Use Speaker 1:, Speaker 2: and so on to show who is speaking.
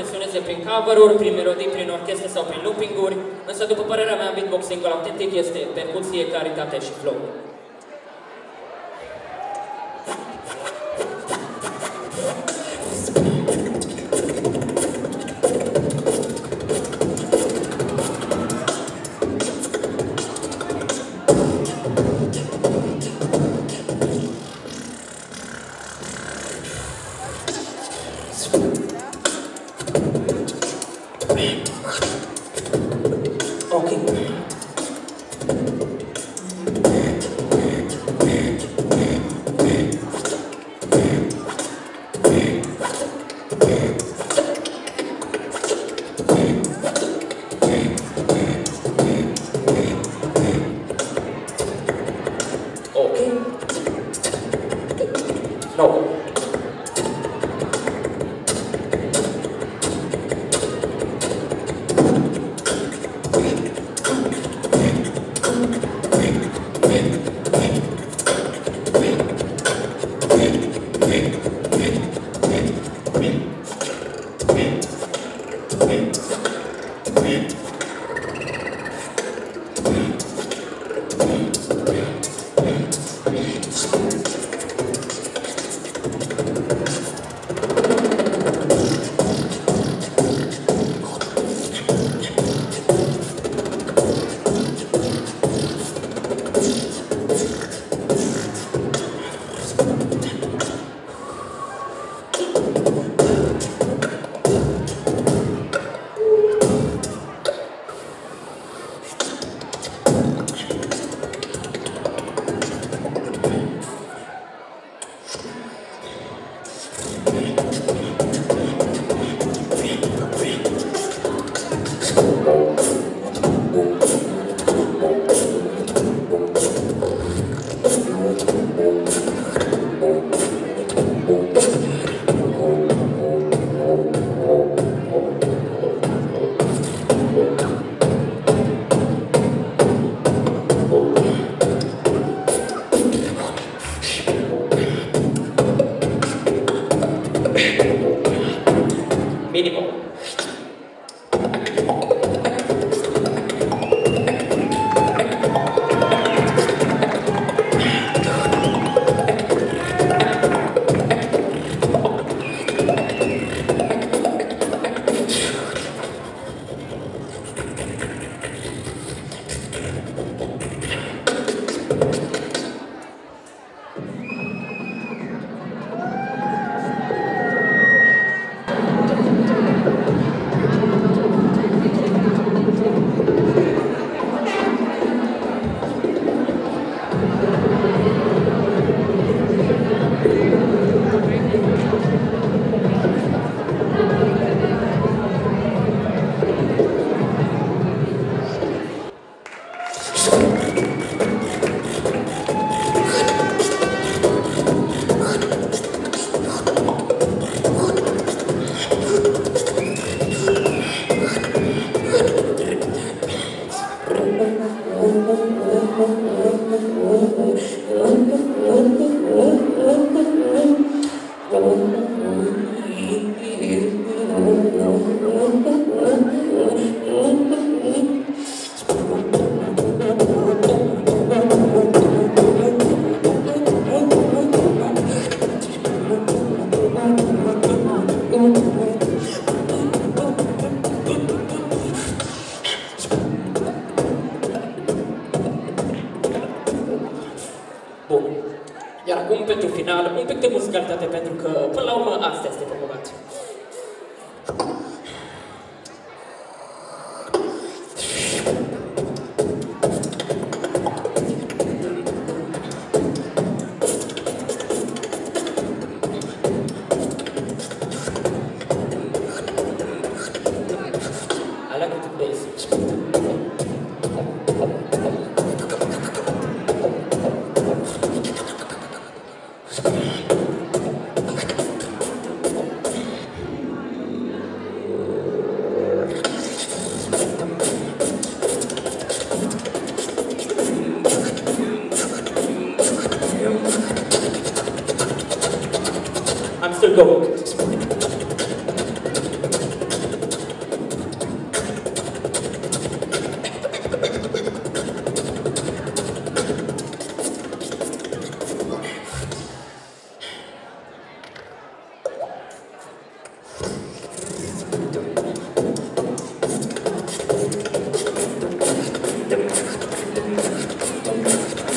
Speaker 1: impresioneze prin cover-uri, prin melodii, prin orchestre sau prin looping-uri, însă după părerea mea, beatboxing-ul autentic este percuție, caritate și flow. minimal pentru final, un pic de muzicalitate, pentru că, până la urmă, asta este promovat.